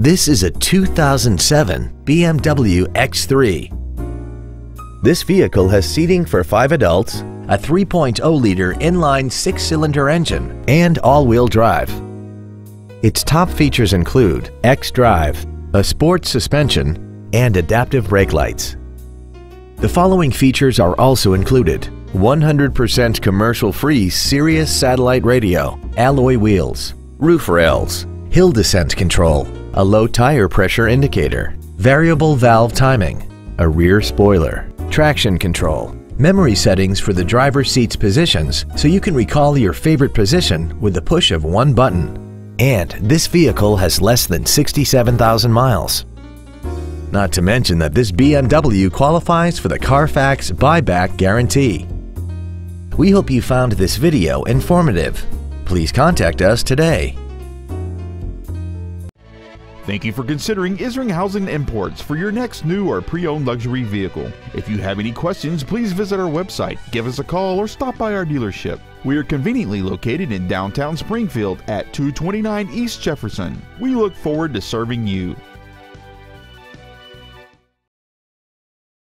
This is a 2007 BMW X3. This vehicle has seating for five adults, a 3.0-liter inline six-cylinder engine, and all-wheel drive. Its top features include X-Drive, a sports suspension, and adaptive brake lights. The following features are also included 100% commercial-free Sirius satellite radio, alloy wheels, roof rails, hill descent control, a low tire pressure indicator, variable valve timing, a rear spoiler, traction control, memory settings for the driver's seat's positions so you can recall your favorite position with the push of one button. And this vehicle has less than 67,000 miles. Not to mention that this BMW qualifies for the Carfax buyback guarantee. We hope you found this video informative. Please contact us today. Thank you for considering Isringhausen Imports for your next new or pre-owned luxury vehicle. If you have any questions, please visit our website, give us a call, or stop by our dealership. We are conveniently located in downtown Springfield at 229 East Jefferson. We look forward to serving you.